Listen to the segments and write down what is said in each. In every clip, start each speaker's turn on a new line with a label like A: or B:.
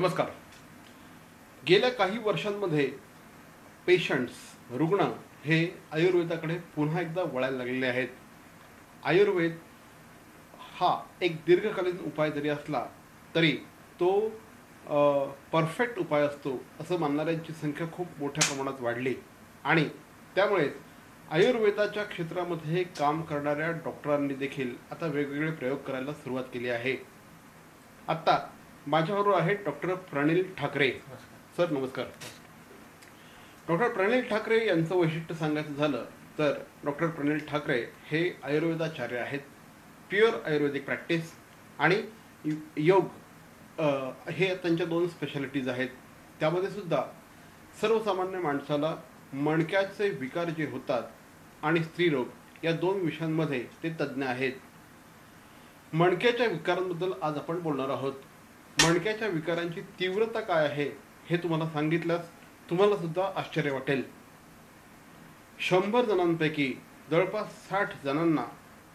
A: नमस्कार. गेल्या काही वर्षांमध्ये पेशंट्स रुग्ण हे आयुर्वेदाकडे पुन्हा एकदा वळायला लागलेले आहेत. आयुर्वेद हा एक दीर्घकालीन उपाय जरी असला तरी तो परफेक्ट उपाय असतो असं मानणाऱ्यांची संख्या खूप मोठ्या प्रमाणात वाढली. आणि त्यामुळेच आयुर्वेदाच्या क्षेत्रामध्ये काम करणाऱ्या डॉक्टरांनी देखील आता वेगवेगळे प्रयोग करायला सुरुवात केली आहे. आत्ता माझ्याबरोबर आहेत डॉक्टर प्रणील ठाकरे. सर नमस्कार. डॉक्टर प्रणील ठाकरे यांचं वैशिष्ट्य सांगायचं झालं तर डॉक्टर प्रणील ठाकरे हे आयुर्वेदाचार्य आहेत. प्युअर आयुर्वेदिक प्रॅक्टिस आणि योग हे त्यांच्या दोन स्पेशालिटीज आहेत. त्यामध्ये सुद्धा सर्वसामान्य माणसाला मणक्याचे विकार जे होतात आणि स्त्रीरोग या दोन विषयांमध्ये ते तज्ज्ञ आहेत. मणक्याच्या विकारांबद्दल आज आपण बोलणार आहोत. मणक्याच्या विकारांची तीव्रता काय आहे हे तुम्हाला सांगितल्यास तुम्हाला सुद्धा आश्चर्य वाटेल. शंभर जणांपैकी जवळपास साठ जणांना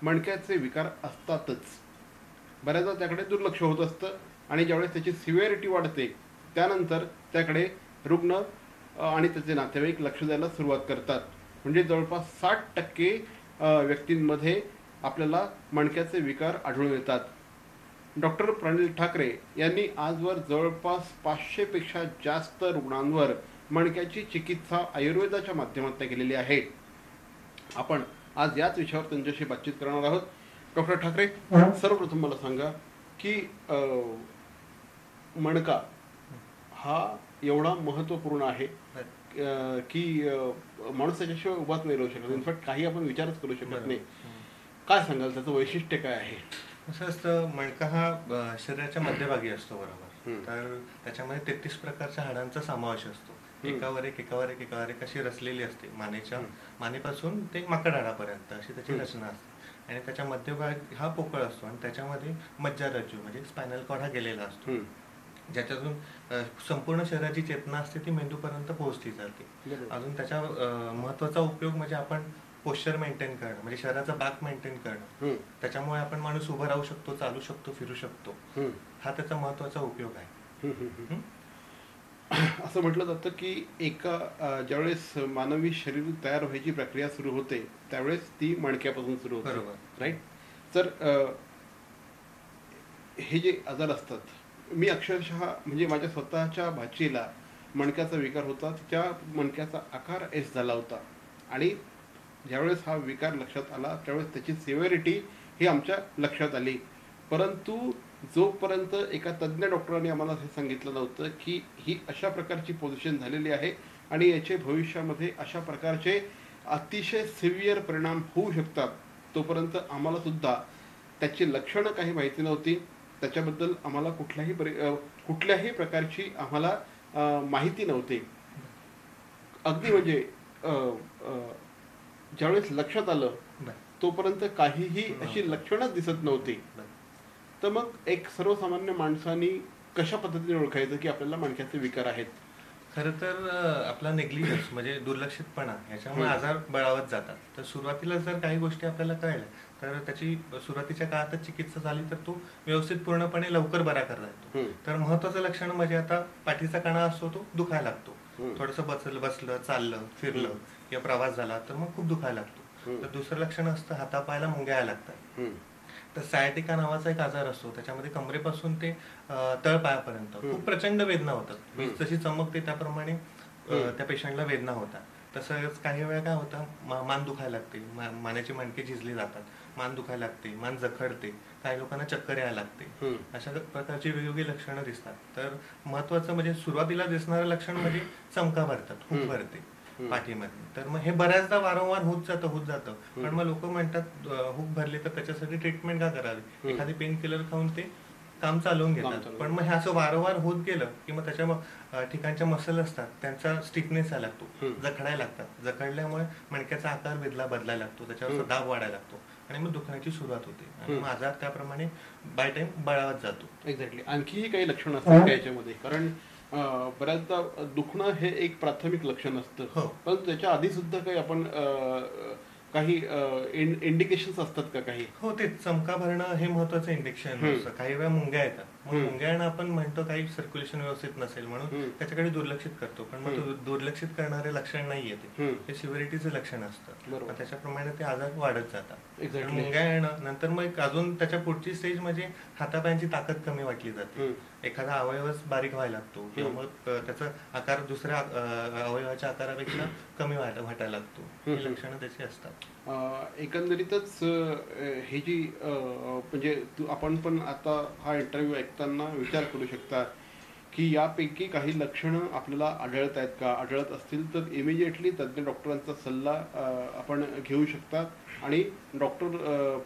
A: मणक्याचे विकार असतातच. बऱ्याचदा त्याकडे दुर्लक्ष होत असतं आणि ज्यावेळेस त्याची सिव्हिअरिटी वाढते त्यानंतर त्याकडे रुग्ण आणि त्याचे नातेवाईक लक्ष द्यायला सुरुवात करतात. म्हणजे जवळपास साठ टक्के व्यक्तींमध्ये आपल्याला मणक्याचे विकार आढळून येतात. डॉक्टर प्रणील ठाकरे यांनी आजवर जवळपास पाचशेपेक्षा जास्त रुग्णांवर मणक्याची चिकित्सा आयुर्वेदाच्या माध्यमातून केलेली आहे. आपण आज याच विषयावर त्यांच्याशी बातचीत करणार आहोत. डॉक्टर ठाकरे सर्वप्रथम मला सांगा की मणका हा एवढा महत्त्वपूर्ण आहे की माणूस त्याच्याशिवाय उभाच नाही राहू शकत. इनफॅक्ट काही आपण विचारच करू शकत नाही. काय सांगाल? त्याचं वैशिष्ट्य काय आहे?
B: असं असतं मणका हा शरीराच्या मध्यभागी असतो बरोबर. तर त्याच्यामध्ये तेहतीस प्रकारच्या हाडांचा समावेश असतो. एकावर एक एकावर एक एकावर एक अशी रचलेली असते मानेच्या. मानेपासून ते माकड हाडापर्यंत अशी त्याची. रचना असते आणि त्याच्या मध्यभाग हा पोकळ असतो आणि त्याच्यामध्ये मज्जारज्जू म्हणजे स्पायनल कॉर्ड हा गेलेला असतो. ज्याच्यातून संपूर्ण शरीराची चेतना असते ती मेंदूपर्यंत पोहोचली जाते. अजून त्याचा अ, महत्त्वाचा उपयोग म्हणजे आपण पोश्चर मेंटेन करणं म्हणजे शरीराचा बाक मेंटेन करणं. त्याच्यामुळे आपण माणूस उभा राहू शकतो चालू शकतो फिरू शकतो. हा त्याचा महत्त्वाचा उपयोग आहे.
A: असं म्हटलं जातं की एका ज्यावेळेस मानवी शरीर तयार व्हायची प्रक्रिया सुरू होते त्यावेळेस ती मणक्यापासून सुरू होते. राईट तर हे जे आजार असतात मी अक्षरशः म्हणजे माझ्या स्वतःच्या भाचीला मणक्याचा विकार होता तिच्या मणक्याचा आकार एस झाला होता आणि ज्यावेळेस हा विकार लक्षात आला त्यावेळेस त्याची सिव्हिरिटी ही आमच्या लक्षात आली. परंतु जोपर्यंत एका तज्ज्ञ डॉक्टरांनी आम्हाला हे सांगितलं नव्हतं की ही अशा प्रकारची पोझिशन झालेली आहे आणि याचे भविष्यामध्ये अशा प्रकारचे अतिशय सिव्हिअर परिणाम होऊ शकतात तोपर्यंत आम्हाला सुद्धा त्याची लक्षणं काही माहिती नव्हती. त्याच्याबद्दल आम्हाला कुठल्याही परि कुठल्याही प्रकारची आम्हाला माहिती नव्हती. अगदी म्हणजे ज्यावेळेस लक्षात आलं. तोपर्यंत काहीही अशी लक्षणच दिसत नव्हती. तर मग एक सर्वसामान्य माणसानी कशा पद्धतीने ओळखायचं की आपल्याला मणक्याचे विकार आहेत
B: खरं तर आपला नेग्लिजन्स म्हणजे दुर्लक्षितपणा याच्यामुळे. आजार बळावत जातात तर सुरुवातीला जर काही गोष्टी आपल्याला कळल्या तर त्याची सुरुवातीच्या काळातच चिकित्सा झाली तर तो व्यवस्थित पूर्णपणे लवकर बरा करता येतो. तर महत्वाचं लक्षण म्हणजे आता पाठीचा कणा असतो तो दुखायला लागतो. थोडस बसलं बसलं चाललं फिरलं. किंवा प्रवास झाला तर मग खूप दुखायला लागतो. तर दुसरं लक्षण असतं हातापायला मुंग्या लागतात. तर सायटिका नावाचा एक आजार असतो त्याच्यामध्ये कमरेपासून ते तळपायापर्यंत. खूप प्रचंड वेदना होतात वीज. जशी चमकते त्याप्रमाणे. त्या पेशंटला वेदना होतात तसंच काही वेळा काय होतं मान दुखायला लागते मानेचे मणके झिजले जातात मान दुखायला लागते मान जखडते काही लोकांना चक्कर यायला लागते. अशा प्रकारची वेगवेगळी लक्षणं दिसतात तर महत्वाचं म्हणजे सुरुवातीला दिसणारं लक्षण म्हणजे चमका भरतात खूप. भरते. पाठीमध्ये तर मग हे बऱ्याचदा वारंवार होत जातं होत जातं. पण. मग लोक म्हणतात हुक भरली तर त्याच्यासाठी ट्रीटमेंट का करावी. एखादी पेन किलर खाऊन ते काम चालवून घेतात. पण मग हे असं वारंवार होत गेलं की मग त्याच्या ठिकाणच्या मसल असतात त्यांचा स्टिफनेस यायला लागतो. जखडायला लागतात. जखडल्यामुळे मणक्याचा आकार बदला बदलायला लागतो. त्याच्यावर. दाब वाढायला लागतो. आणि मग दुखण्याची सुरुवात होते. आणि. मग आजार त्याप्रमाणे बाय टाइम बळावत जातो.
A: एक्झॅक्टली आणखीही काही लक्षण असतात याच्यामध्ये? कारण बऱ्याचदा दुखणं हे एक प्राथमिक लक्षण असतं
B: हो.
A: पण त्याच्या आधी सुद्धा काही आपण काही इंडिकेशन असतात का काही
B: हो ते चमका भरणं हे महत्वाचं. असतं काही वेळा मुंग्या येतात मग
A: हम्म.
B: मुंग्यानं आपण म्हणतो काही सर्क्युलेशन व्यवस्थित नसेल म्हणून. त्याच्याकडे दुर्लक्षित करतो पण मग दुर्लक्षित करणारे लक्षण नाही येते. हे सिव्हिरिटीचे लक्षण असतं त्याच्याप्रमाणे ते आजार वाढत जातात मुंग्या येणं नंतर मग अजून त्याच्या पुढची स्टेज म्हणजे हातापायांची ताकद कमी वाटली जाते. एखादा अवयवच बारीक व्हायला लागतो. किंवा त्याचा आकार दुसऱ्या अवयवाच्या आकारापेक्षा कमी वाट- वाटायला लागतो. ही लक्षणं त्याची असतात.
A: एकंदरीतच हे जी म्हणजे तू आपण पण आता हा इंटरव्ह्यू ऐकताना विचार करू शकता की यापैकी काही लक्षणं आपल्याला आढळत आहेत का? आढळत असतील तर इमिजिएटली तज्ज्ञ डॉक्टरांचा सल्ला आपण घेऊ शकतात. आणि डॉक्टर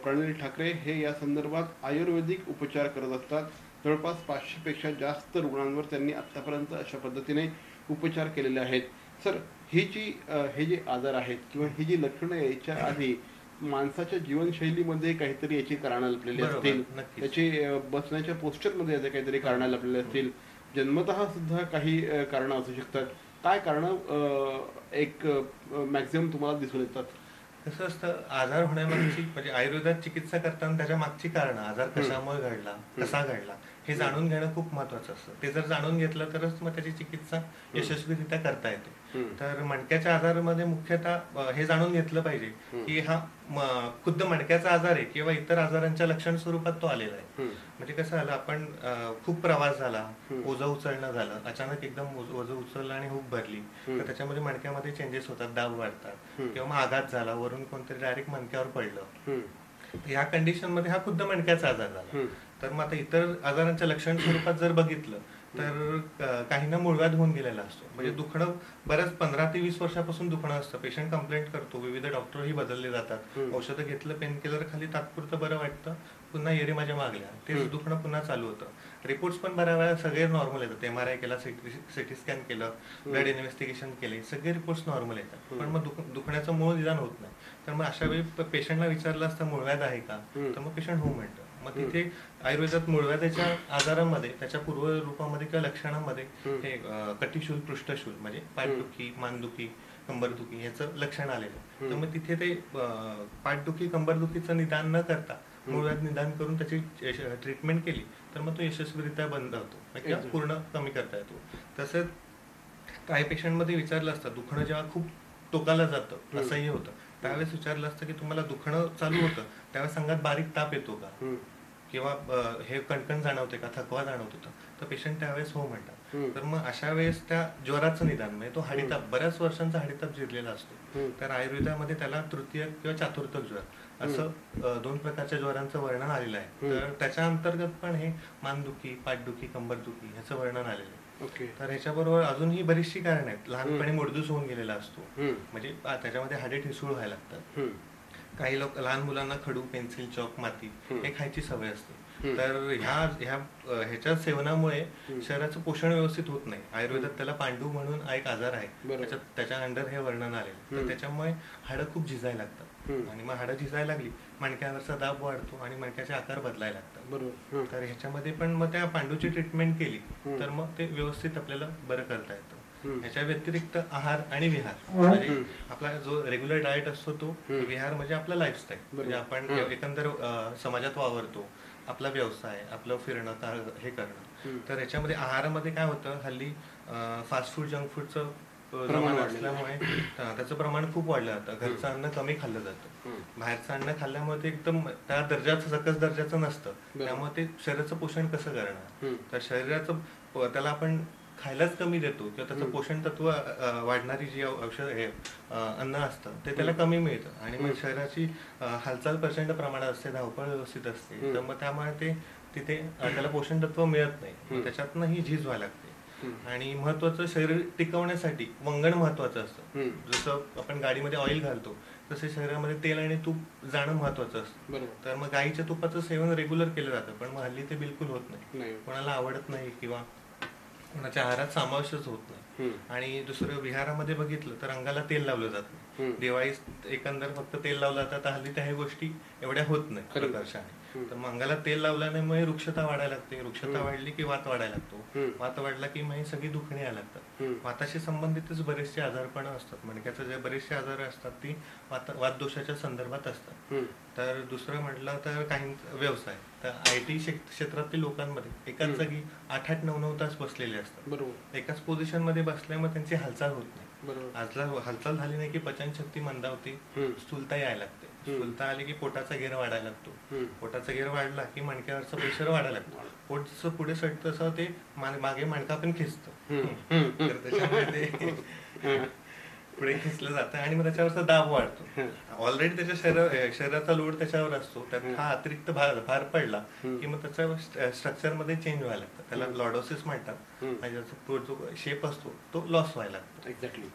A: प्रणिल ठाकरे हे या संदर्भात आयुर्वेदिक उपचार करत असतात. जवळपास पाचशेपेक्षा जास्त रुग्णांवर त्यांनी आत्तापर्यंत अशा पद्धतीने उपचार केलेले आहेत. सर ही जी हे जे आजार आहेत किंवा ही जी लक्षणं यायच्या आधी माणसाच्या जीवनशैलीमध्ये काहीतरी याची कारणं लपलेली असतील. त्याची बसण्याच्या पोस्चरमध्ये याचे काहीतरी कारणं लपलेली असतील. जन्मतः सुद्धा काही कारणं असू शकतात. काय कारणं एक मॅक्झिमम तुम्हाला दिसून येतात?
B: कसं असतं आजार होण्यामागची म्हणजे आयुर्वेदात चिकित्सा करताना त्याच्या मागची कारणं आजार कशामुळे घडला कसा घडला हे जाणून घेणं खूप महत्वाचं असतं ते जर जाणून घेतलं तरच मग त्याची चिकित्सा यशस्वीरित्या करता येते. तर मणक्याच्या आजारामध्ये मुख्यतः हे जाणून घेतलं पाहिजे की हा खुद्द मणक्याचा आजार आहे किंवा इतर आजारांच्या लक्षण स्वरूपात तो आलेला आहे. म्हणजे कसं झालं आपण खूप प्रवास झाला. ओझं उचलणं झालं अचानक एकदम ओझ- उचललं आणि हुक भरली. तर त्याच्यामध्ये मणक्यामध्ये चेंजेस होतात दाब वाढतात. किंवा मग आघात झाला वरून कोणतरी डायरेक्ट मणक्यावर पडलं. ह्या कंडिशनमध्ये हा खुद्द मणक्याचा आजार झाला. तर मग आता इतर आजारांच्या लक्षण स्वरूपात जर बघितलं तर काहींना मुळव्याध होऊन गेलेला असतो. म्हणजे दुखणं बऱ्याच पंधरा ते वीस वर्षापासून दुखणं असतं. पेशंट कंप्लेंट करतो विविध डॉक्टरही बदलले जातात. औषधं घेतलं पेन किलर खाली तात्पुरतं बरं वाटतं. पुन्हा येरे माझ्या मागल्या. तेच दुखणं पुन्हा चालू होतं. रिपोर्ट्स पण बऱ्या वेळा सगळे नॉर्मल येतात. एम आर आय केला सिटी स्कॅन केलं ब्लड इन्व्हेस्टिगेशन केले सगळे रिपोर्ट्स नॉर्मल येतात. पण मग दुख- दुखण्याचं मूळ निदान होत नाही. तर मग अशा वेळी पेशंटला विचारलं असतं मुळव्याध आहे का. तर मग पेशंट हो म्हणतं. मग तिथे आयुर्वेदात मुळव्याधाच्या आजारामध्ये त्याच्या पूर्व रूपामध्ये किंवा लक्षणामध्ये. हे कटिशूल पृष्ठशूल म्हणजे पाठदुखी मानदुखी कंबरदुखी याचं लक्षण आलेलं. तर मग तिथे ते पाठदुखी कंबरदुखीचं निदान न करता मुळव्याध निदान करून त्याची ट्रीटमेंट केली तर मग तो यशस्वीरित्या बंद होतो किंवा
A: Exactly.
B: पूर्ण कमी करता येतो तसंच काही पेशंटमध्ये विचारलं असतं दुखणं जेव्हा खूप टोकाला जातं. असंही होतं त्यावेळेस विचारलं असतं की तुम्हाला दुखणं चालू होतं. त्यावेळेस अंगात बारीक ताप येतो का. किंवा हे कणकण जाणवते का? थकवा जाणवत होता तर पेशंट त्यावेळेस हो म्हणतात. तर मग अशा वेळेस त्या ज्वराचं निदान म्हणजे तो हाडीताप बऱ्याच वर्षांचा हाडीताप जिरलेला असतो. तर आयुर्वेदामध्ये त्याला तृतीय किंवा चातुर्थक ज्वर असं दोन प्रकारच्या ज्वरांचं वर्णन आलेलं आहे. तर त्याच्या अंतर्गत पण हे मानदुखी पाठदुखी कंबरदुखी ह्याचं वर्णन आलेलं आहे. तर ह्याच्याबरोबर अजूनही बरीचशी कारण आहेत लहानपणी मुडदूस होऊन गेलेला असतो. म्हणजे त्याच्यामध्ये हाडे ठिसूळ व्हायला लागतात. काही लोक लहान मुलांना खडू पेन्सिल चॉक माती. हे खायची सवय असते. तर ह्या ह्या ह्याच्या सेवनामुळे. शरीराचं पोषण व्यवस्थित होत नाही आयुर्वेदात त्याला पांडू म्हणून एक आजार आहे त्याच्या अंडर हे वर्णन आलेलं तर. त्याच्यामुळे हाडं खूप झिजायला लागतात. आणि मग हाडं झिजायला लागली मणक्यावरचा दाब वाढतो आणि मणक्याचे आकार बदलायला लागतात
A: बरोबर.
B: तर ह्याच्यामध्ये पण मग त्या पांडूची ट्रीटमेंट केली. तर मग ते व्यवस्थित आपल्याला बरं करता येतं. ह्याच्या व्यतिरिक्त आहार आणि विहार म्हणजे. आपला जो रेग्युलर डाएट असतो तो. विहार म्हणजे आपला लाईफस्टाईल म्हणजे. आपण. एकंदर समाजात वावरतो आपला व्यवसाय आपलं फिरणं हे. करणं तर ह्याच्यामध्ये आहारामध्ये काय होतं हल्ली फास्ट फूड जंक फूडचं
A: प्रमाण
B: असल्यामुळे त्याचं प्रमाण खूप वाढलं जातं घरचं अन्न कमी खाल्लं जातं. बाहेरचं अन्न खाल्ल्यामुळे ते एकदम त्या दर्जाचं सकस दर्जाचं नसतं. त्यामुळे ते शरीराचं पोषण कसं करणार. तर शरीराचं त्याला आपण खायलाच कमी देतो किंवा त्याचं. पोषण तत्व वाढणारी जी औषध हे अन्न असतं ते त्याला कमी मिळतं आणि मग. शरीराची हालचाल प्रचंड प्रमाणात असते धावपळ व्यवस्थित असते. तर मग त्यामुळे ते तिथे त्याला पोषण तत्व मिळत नाही त्याच्यातनं ही झीज व्हायला लागते. आणि महत्वाचं शरीर टिकवण्यासाठी वंगण महत्वाचं असतं. जसं आपण गाडीमध्ये ऑइल घालतो तसे शरीरामध्ये तेल आणि तूप जाणं महत्वाचं असतं. तर मग गाईच्या तुपाचं सेवन रेग्युलर केलं जातं पण मग हल्ली ते बिलकुल होत नाही. कोणाला आवडत नाही किंवा कोणाच्या आहारात समावेशच होत नाही. आणि दुसरं विहारामध्ये बघितलं तर अंगाला तेल लावलं जात नाही. दिवाळीत एकंदर फक्त तेल लावलं जातं तर हल्ली त्या ह्या गोष्टी एवढ्या होत नाही. प्रकर्षाने तर मग अंगाला तेल लावल्याने मग वृक्षता वाढायला लागते. वृक्षता वाढली की वात वाढायला लागतो. वात वाढला की मग सगळी दुखणी यायला लागतात. वाताशी संबंधितच बरेचसे आजारपण असतात. मणक्याचे जे बरेचसे आजार असतात ती वात वातदोषाच्या संदर्भात असतात. तर दुसरं म्हटलं तर काही व्यवसाय. तर आय टी क्षेत्रातील लोकांमध्ये एकाच. जागी आठ आठ नऊ नऊ तास बसलेले असतात.
A: बरोबर.
B: एकाच पोझिशनमध्ये बसल्यामुळे त्यांची हालचाल होत नाही. हालचाल झाली नाही की पचनशक्ती मंदावते. स्थूलता यायला लागते. स्थूलता आली की पोटाचा घेर वाढायला लागतो. पोटाचा घेर वाढला की मणक्यावरचं प्रेशर वाढायला लागतो. पोट जसं पुढे सटतं तसं ते मागे मणका पण खिचतं. तर त्याच्यामुळे ते पुढे खेचलं जातं आणि मग त्याच्यावरचा दाब वाढतो. ऑलरेडी त्याच्या शरीर शरीराचा लोड त्याच्यावर असतो. त्यात हा अतिरिक्त भार भार पडला की मग त्याच्या स्ट्रक्चरमध्ये चेंज व्हायला लागतं. त्याला लॉडोसिस म्हणतात. आणि जो शेप असतो तो लॉस व्हायला लागतो.
A: Exactly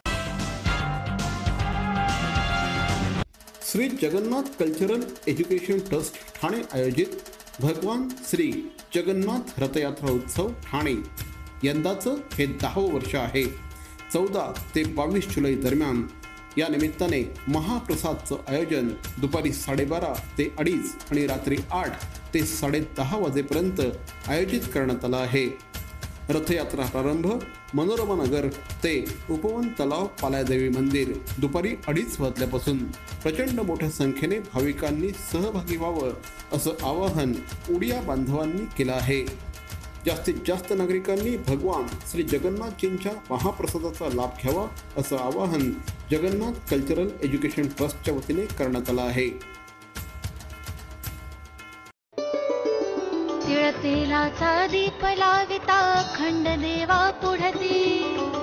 A: Shri Jagannath cultural education trust Thane आयोजित भगवान श्री जगन्नाथ रथयात्रा उत्सव ठाणे. यंदाचं हे दहावं वर्ष आहे. चौदा ते बावीस जुलै दरम्यान या निमित्ताने महाप्रसादचं आयोजन दुपारी साडेबारा ते अडीच आणि रात्री आठ ते साडेदहा वाजेपर्यंत आयोजित करण्यात आलं आहे. रथयात्रा प्रारंभ मनोरमा नगर ते उपवन तलाव पालादेवी मंदिर दुपारी अडीच वाजल्यापासून. प्रचंड मोठ्या संख्येने भाविकांनी सहभागी व्हावं असं आवाहन उडिया बांधवांनी केलं आहे. जास्तीत जास्त नागरिकांनी भगवान श्री जगन्नाथजींच्या महाप्रसादाचा लाभ घ्यावा असं आवाहन जगन्नाथ कल्चरल एज्युकेशन ट्रस्टच्या वतीने करण्यात आलं आहे.
C: तिळतेलाचा दीप लाविता खंड देवा पुढती.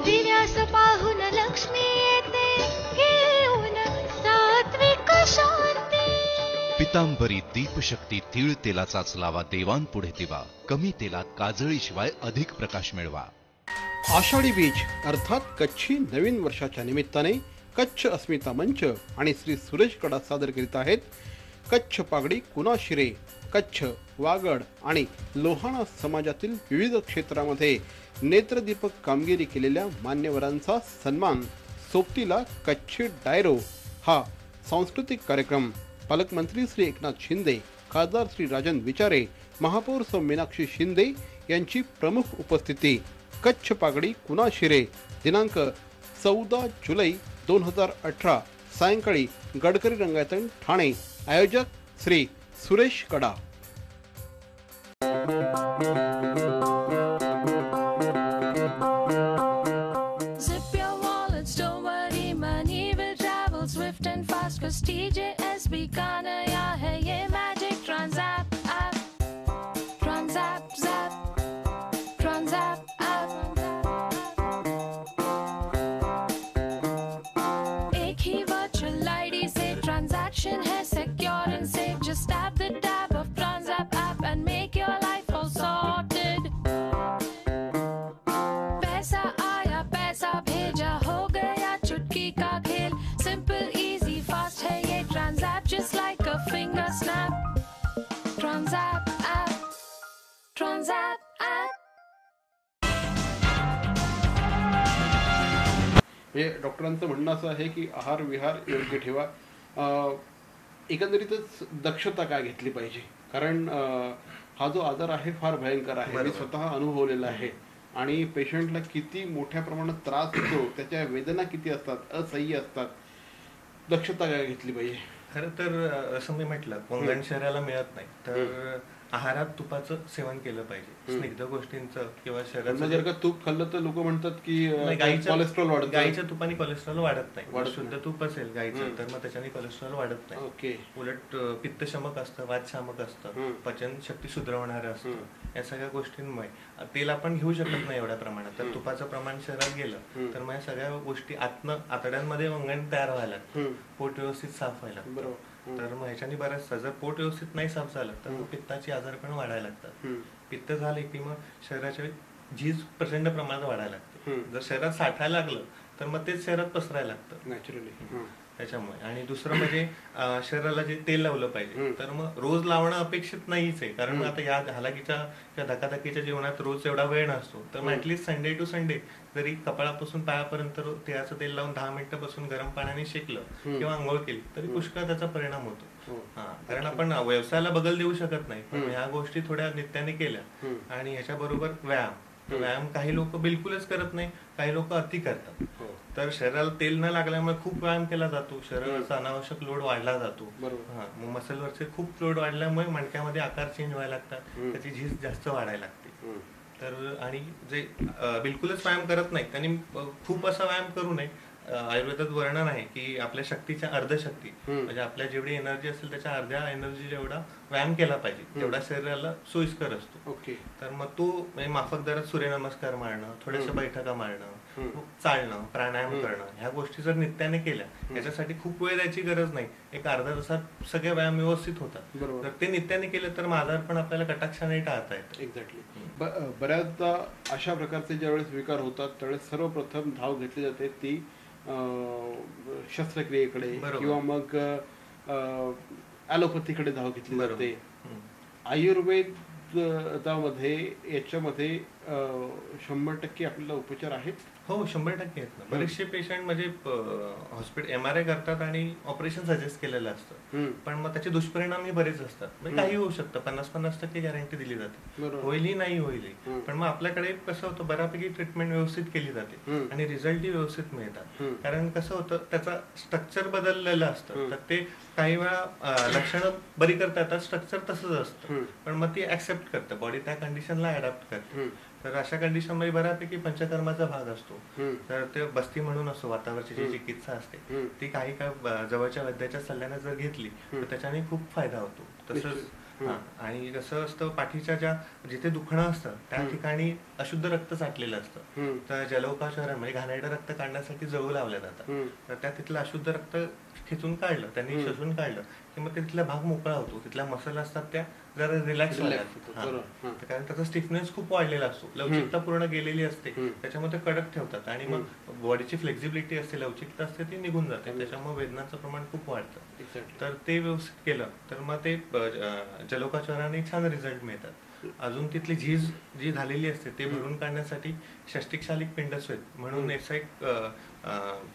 C: दिव्यास पाहून लक्ष्मी येते घेऊन सात्विक शांती.
D: पितांबरी दीपशक्ती तीळ तेलाचाच लावा देवांपुढे दिवा. कमी तेलात काजळीशिवाय अधिक प्रकाश मिळवा.
A: आषाढी बीज अर्थात कच्छी नवीन वर्षाच्या निमित्ताने कच्छ अस्मिता मंच आणि श्री सुरेश कडा सादर करीत आहेत कच्छ पागडी कुणाशिरे कच्छ वागड आणि लोहाणा समाजातील विविध क्षेत्रामध्ये नेत्रदीपक कामगिरी केलेल्या मान्यवरांचा सन्मान सोबतीला कच्छी डायरो हा सांस्कृतिक कार्यक्रम. पालकमंत्री श्री एकनाथ शिंदे खासदार श्री राजन विचारे महापौर सौ मीनाक्षी शिंदे यांची प्रमुख उपस्थिती. कच्छ पागडी कुणा शिरे? दिनांक चौदा जुलै दोन हजार अठरा. सायंकाळी गडकरी रंगायतन ठाणे. आयोजक Shri Suresh Kada.
C: Zip your wallets, don't worry, money will travel swift and fast 'cause T J S B हे
A: डॉक्टरांचं म्हणणं असं आहे की आहार विहार योग्य ठेवा. अं, एकंदरीतच दक्षता काय घेतली पाहिजे? कारण हा जो आजार आहे फार भयंकर आहे. मी. स्वतः अनुभवलेला आहे. आणि पेशंटला किती मोठ्या प्रमाणात त्रास होतो त्याच्या वेदना किती असतात असह्य असतात दक्षता काय घेतली पाहिजे?
B: खरं तर असं मी म्हटलं वंगण शरीराला मिळत नाही. तर आहारात तुपाचं सेवन केलं पाहिजे स्निग्ध गोष्टींचं किंवा
A: मग
B: शरीराचं
A: जर का तूप खाल्लं तर लोक म्हणतात की
B: नाही, गाईच्या
A: कोलेस्ट्रॉल वाढत
B: गाईच्या तुपाने कोलेस्ट्रॉल वाढत नाही शुद्ध. तूप असेल गाईचं. तर मग त्याच्याने कोलेस्ट्रॉल वाढत नाही
A: ओके
B: उलट पित्तशमक असतं वातशामक
A: हम्म.
B: असतं पचन शक्ती सुधारवणारं असतं. या सगळ्या गोष्टींमुळे तेल आपण घेऊ शकत नाही एवढ्या प्रमाणात तर तुपाचं प्रमाण शरीरात गेलं. तर मग या सगळ्या गोष्टी आतनं आतड्यांमध्ये वंगण तयार व्हायला. पोट व्यवस्थित साफ व्हायला.
A: बरोबर.
B: तर मग ह्याच्यानी बऱ्याचसा जर पोट व्यवस्थित नाही साफ झालं तर पित्ताची आजार पण वाढायला लागतात. पित्त झाले की मग शरीराच्या झीज प्रचंड प्रमाणात वाढायला लागते. जर शरीरात साठायला लागलं तर मग तेच शरीरात पसरायला लागतं
A: नॅचरली.
B: त्याच्यामुळे. आणि दुसरं म्हणजे शरीराला जे तेल लावलं पाहिजे. तर मग रोज लावणं अपेक्षित नाहीच आहे. कारण आता या हालाकीच्या किंवा धकाधकीच्या जीवनात रोज एवढा वेळ नसतो. तर मग ऍटलीस्ट संडे टू संडे जरी कपाळापासून पायापर्यंत तिळाचं तेल लावून दहा मिनिटं बसून गरम पाण्याने शेकलं किंवा आंघोळ केली तरी पुष्कळ त्याचा परिणाम होतो.
A: हो.
B: कारण आपण व्यवसायाला बदल देऊ शकत नाही. पण. ह्या गोष्टी थोड्या नित्याने केल्या. आणि ह्याच्या बरोबर व्यायाम. तर व्यायाम काही लोक बिलकुलच करत नाही काही लोक अति करतात
A: हो
B: तर शरीराला तेल न लागल्यामुळे खूप व्यायाम केला जातो शरीराचा अनावश्यक लोड वाढला जातो. हा मग मसलवरचे खूप लोड वाढल्यामुळे मणक्यामध्ये आकार चेंज व्हायला लागतात. त्याची झीज जास्त वाढायला लागते. तर आणि जे बिलकुलच व्यायाम करत नाही त्यांनी खूप असा व्यायाम करू नये आयुर्वेदात वर्णन आहे की आपल्या शक्तीच्या अर्धशक्ती
A: हम्म.
B: म्हणजे आपल्या जेवढी एनर्जी असेल त्याच्या अर्ध्या एनर्जी जेवढा व्यायाम केला पाहिजे तेवढा शरीराला सोयीस्कर असतो
A: ओके
B: तर मग तो म्हणजे माफक दरात सूर्यनमस्कार मारणं थोड्याशा. बैठका मारणं. चालणं प्राणायाम. करणं ह्या गोष्टी जर नित्याने केल्या याच्यासाठी खूप वेळ द्यायची गरज नाही एक अर्धा तासात सगळे व्यायाम व्यवस्थित होतात
A: बरोबर.
B: जर ते नित्याने केलं तर माझा पण आपल्याला कटाक्षाने टाळता येतं
A: एक्झॅक्टली बऱ्याचदा अशा प्रकारचे ज्यावेळेस विकार होतात त्यावेळेस सर्वप्रथम धाव घेतली जाते ती शस्त्रक्रियेकडे. किंवा मग ॲलोपॅथीकडे धाव घेतली. जाते
B: हम्म.
A: आयुर्वेदामध्ये याच्यामध्ये शंभर टक्के आपल्याला उपचार आहेत
B: हो शंभर टक्के आहेत ना. बरेचसे पेशंट म्हणजे हॉस्पिटल एम आर आय करतात आणि ऑपरेशन सजेस्ट केलेलं असतं. पण मग त्याचे दुष्परिणामही बरेच असतात. म्हणजे काही होऊ शकतं. पन्नास पन्नास टक्के गॅरंटी दिली जाते. होईलही नाही
A: हम्म.
B: पण मग आपल्याकडे कसं होतं बऱ्यापैकी ट्रीटमेंट व्यवस्थित केली जाते. आणि रिझल्टही व्यवस्थित मिळतात. कारण कसं होतं त्याचा स्ट्रक्चर बदललेलं असतं. तर ते काही वेळा लक्षणं बरी करता येतात स्ट्रक्चर तसंच असतं. पण मग ती ऍक्सेप्ट करतं. बॉडी त्या कंडिशनला अडॅप्ट करते. तर अशा कंडिशनमध्ये बऱ्यापैकी पंचकर्माचा भाग असतो. तर ते बस्ती म्हणून असो वातावरणाची जी चिकित्सा असते. ती काही ब- जवळच्या वैद्याच्या सल्ल्याने जर घेतली तर त्याच्याने खूप फायदा होतो तसंच. हा आणि कसं असतं पाठीच्या ज्या जिथे दुखणं असतं त्या ठिकाणी अशुद्ध रक्त साठलेलं असतं. तर जलौकाशरण म्हणजे घाणेरडं रक्त काढण्यासाठी जळू लावल्या जातात. तर त्या तिथलं अशुद्ध रक्त खेचून काढलं त्यांनी शोषून काढलं की मग तिथला भाग मोकळा होतो तिथल्या मसल असतात त्या जरा रिलॅक्स. कारण त्याचा स्टिफनेस खूप वाढलेला असतो. लवचिकता पूर्ण गेलेली असते. त्याच्यामध्ये कडक ठेवतात आणि मग बॉडीची फ्लेक्झिबिलिटी असते लवचिकता असते ती निघून जाते. त्याच्यामुळे वेदनाचं प्रमाण खूप वाढतं. तर ते व्यवस्थित केलं तर मग ते जलोकाचाराने छान रिझल्ट मिळतात. अजून तिथली झीज जी झालेली असते ते भरून काढण्यासाठी षष्टिकशालिक पिंडस्वेद म्हणून याचं एक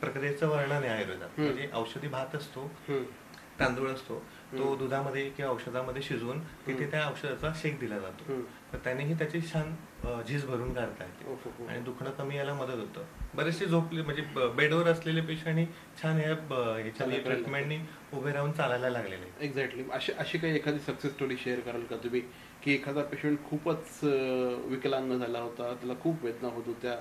B: प्रक्रियेचं वर्णन आहे आयुर्वेदात. म्हणजे औषधी भात असतो. तांदूळ असतो तो दुधामध्ये किंवा औषधामध्ये शिजवून तिथे त्या औषधाचा शेक दिला जातो. तर त्यानेही त्याची छान झीज भरून काढता येते. आणि दुखणं कमी यायला मदत होतं. बरेचसे झोपले म्हणजे बेडवर असलेले पेशंट छान या. ट्रीटमेंटनी उभे राहून चालायला लागलेले.
A: एक्झॅक्टली अशी अशी काही एखादी सक्सेस स्टोरी शेअर कराल का तुम्ही? की एखादा पेशंट खूपच विकलांग झाला होता त्याला खूप वेदना होत होत्या.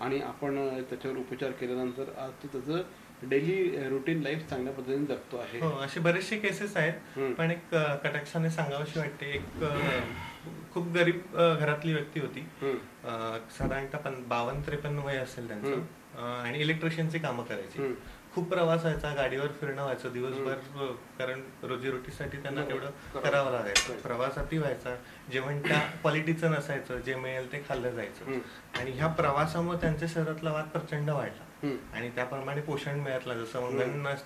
A: आणि आपण त्याच्यावर उपचार केल्यानंतर आज तो त्याचं डेली रुटीन लाईफ चांगल्या पद्धतीने जगतो आहे.
B: हो असे बरेचसे केसेस आहेत. पण एक कटाक्षाने सांगावीशी वाटते एक खूप गरीब घरातली व्यक्ती होती. साधारणतः पण बावन्न त्रेपन्न वय असेल त्यांचं. आणि इलेक्ट्रिशियनची कामं करायची. खूप प्रवास व्हायचा गाडीवर फिरणं व्हायचं दिवसभर. कारण रोजीरोटीसाठी त्यांना. तेवढं
A: करावं.
B: लागायचं. प्रवासातही व्हायचा. जेवण त्या क्वालिटीचं नसायचं. जे मिळेल ते खाल्लं जायचं. आणि ह्या प्रवासामुळे त्यांच्या शरीरातला वाद प्रचंड वाढला. आणि त्याप्रमाणे पोषण मिळत नाही जसं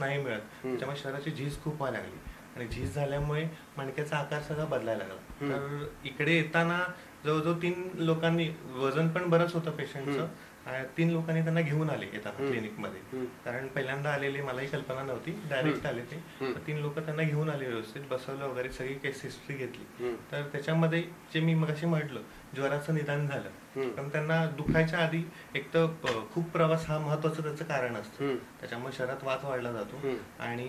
B: नाही मिळत त्याच्यामुळे शरीराची झीज खूप व्हायला लागली. आणि झीज झाल्यामुळे मणक्याचा आकार सगळा बदलायला लागला. तर इकडे येताना जवळजवळ तीन लोकांनी वजन पण बरंच होतं पेशंटचं. तीन लोकांनी त्यांना घेऊन आले येताना क्लिनिकमध्ये. कारण पहिल्यांदा आलेले मलाही कल्पना नव्हती. डायरेक्ट आले ते. तर तीन लोक त्यांना घेऊन आले व्यवस्थित बसवलं वगैरे सगळी केस हिस्ट्री घेतली. तर त्याच्यामध्ये जे मी मगाशी म्हटलं ज्वराचं निदान झालं. पण त्यांना दुखायच्या आधी एक तर खूप प्रवास हा महत्वाचं त्याचं कारण असतं. त्याच्यामुळे शरीरात वात वाढला जातो. आणि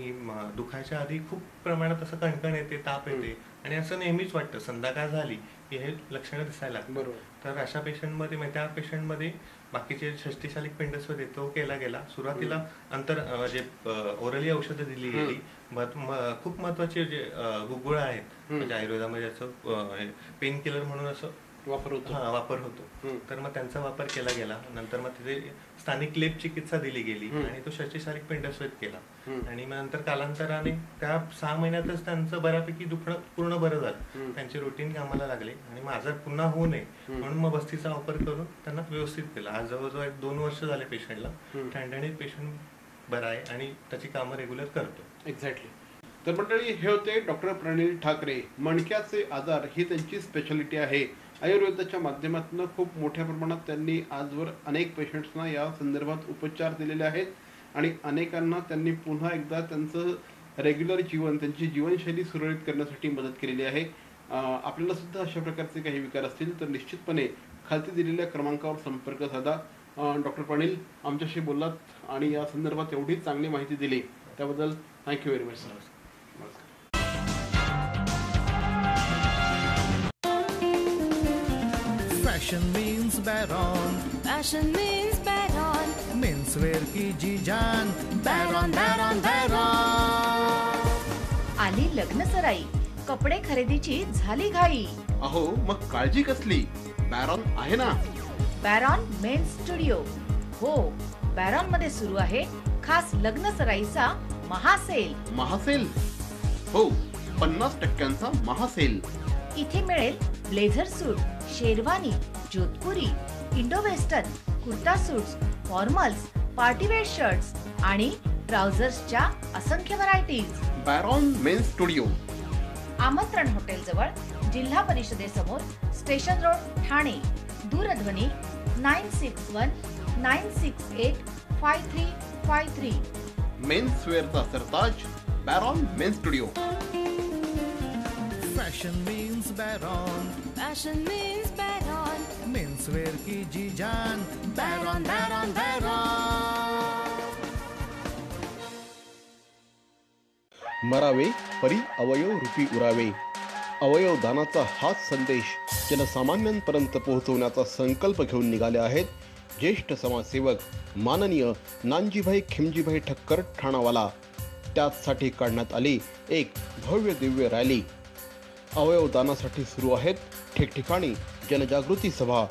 B: दुखायच्या आधी खूप प्रमाणात असं कणकण येते ताप येते. आणि असं नेहमीच वाटतं. संध्याकाळ झाली की हे लक्षणं दिसायला.
A: बरोबर.
B: तर अशा पेशंटमध्ये म्हणजे त्या पेशंटमध्ये बाकीचे षष्टिशालिक पिंडस्वदे तो केला गेला. सुरुवातीला अंतर जे ओरली औषधं दिली गेली खूप महत्त्वाचे जे गुगुळ आहेत. म्हणजे आयुर्वेदामध्ये याचं पेन किलर म्हणून असं
A: वापर होतो.
B: हा वापर होतो. तर मग त्यांचा वापर केला गेला. नंतर मग तिथे स्थानिक लेप चिकित्सा दिली गेली आणि तो षष्टिशालिक पिंडस्वेद केला. आणि मग नंतर कालांतराने त्या सहा महिन्यातच त्यांचं बऱ्यापैकी दुखणं पूर्ण बरं झालं. त्यांचे रुटीन कामाला लागले. आणि माझा पुन्हा होऊ नये म्हणून मग बस्तीचा वापर करून त्यांना व्यवस्थित केला. आज जवळजवळ एक दोन वर्ष झाले पेशंटला ठणठणीत पेशंट बरा आहे आणि त्याची कामं रेग्युलर करतो.
A: एक्झॅक्टली तर मंडळी हे होते डॉक्टर प्रणील ठाकरे. मणक्याचे आजार ही त्यांची स्पेशालिटी आहे. आयुर्वेदाच्या माध्यमातून खूप मोठ्या प्रमाणात त्यांनी आजवर अनेक पेशंट्सना या संदर्भात उपचार दिलेले आहेत आणि अनेकांना त्यांनी पुन्हा एकदा त्यांचं रेग्युलर जीवन त्यांची जीवनशैली सुरळीत करण्यासाठी मदत केलेली आहे. आपल्याला सुद्धा अशा प्रकारचे काही विकार असतील तर निश्चितपणे खालती दिलेल्या क्रमांकावर संपर्क साधा. डॉक्टर पाटील आमच्याशी बोललात आणि या संदर्भात एवढी चांगली माहिती दिली. त्याबद्दल thank you very much sir
E: fashion means Baron
C: Fashion means bet on.
E: Menswear की जी जान बॅरॉन बॅरॉन बॅरॉन
F: आली लग्न सराई. कपडे खरेदीची झाली घाई.
A: अहो मग काळजी कसली? बॅरॉन आहे ना?
F: बॅरॉन मेन स्टुडिओ हो बॅरॉनमध्ये सुरू आहे खास लग्न सराईचा महासेल.
A: महासेल? हो पन्नास टक्क्यांचा महासेल.
F: इथे मिळेल blazer suit sherwani Jodhpuri Indo western kurta suits formals partywear shirts आणि ट्राउझर्सच्या असंख्य varieties.
A: Baron men studio
F: Aamantran hotel जवळ जिल्हा परिषदेसमोर स्टेशन रोड ठाणे. दूरध्वनी nine six one nine six eight five three five three.
A: Mens वेअरचा Sartaj Baron men studio
E: fashion means Baron
C: Fashion means bet on.
E: Menswear की जी जान बॅरॉन बॅरॉन बॅरॉन
A: मरावे परी अवयव रूपी उरावे. अवयव दानाचा हाच संदेश जनसामान्यांपर्यंत पोहोचवण्याचा संकल्प घेऊन निघाले आहेत ज्येष्ठ समाजसेवक माननीय नानजीभाई खिमजीभाई ठक्कर ठाणावाला. त्याचसाठी काढण्यात आली एक भव्य दिव्य रॅली. अवयव दानासाठी सुरू आहेत ठिकठिकाणी जनजागृती सभा.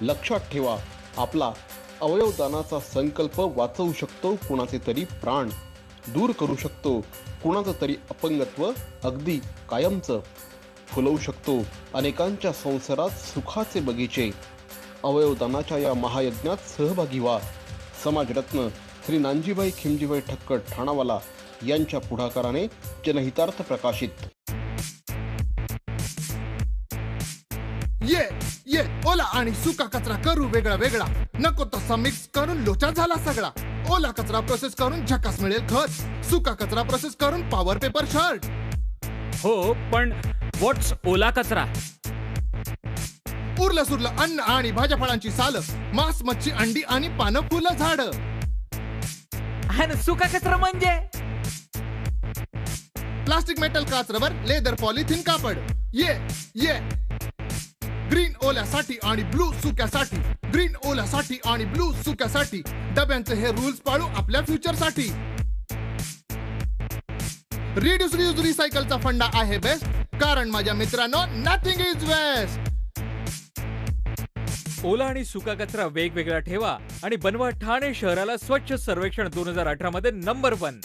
A: लक्षात ठेवा आपला अवयव दानाचा संकल्प वाचवू शकतो कुणाचे तरी प्राण. दूर करू शकतो कुणाचं तरी अपंगत्व अगदी कायमचं. फुलवू शकतो अनेकांच्या संसारात सुखाचे बगीचे. अवयवदानाच्या या महायज्ञात सहभागी व्हा. समाजरत्न श्री नानजीबाई खिमजीबाई ठक्कर ठाणावाला यांच्या पुढाकाराने जनहितार्थ प्रकाशित.
E: आणि सुका कचरा करू वेगळा वेगळा. नको तसा मिक्स करून लोचा झाला सगळा. ओला कचरा प्रोसेस करून झकास मिळेल खत. सुका कचरा प्रोसेस करून पॉवर पेपर शर्ट
G: हो पण व्हॉट्स ओला कचरा?
E: उरलं सुरलं अन्न आणि भाज्या फळांची साल मांस मच्छी अंडी आणि पानं फुलं झाड.
G: आणि सुका कचरा म्हणजे?
E: प्लास्टिक मेटल काचरवर लेदर पॉलिथिन कापड. ये ये ग्रीन ओल्यासाठी आणि ब्लू सुक्यासाठी. ग्रीन ओल्यासाठी आणि ब्लू सुक्यासाठी. डब्यांचे हे रूल्स पाळू आपल्या फ्युचरसाठी. रिड्यूस रियूज रिसायकलचा फंडा आहे बेस्ट कारण माझ्या मित्रांनो नथिंग इज वेस्ट
G: ओला आणि सुका कचरा वेगवेगळा ठेवा आणि बनवा ठाणे शहराला स्वच्छ सर्वेक्षण दोन हजार अठरा मध्ये नंबर वन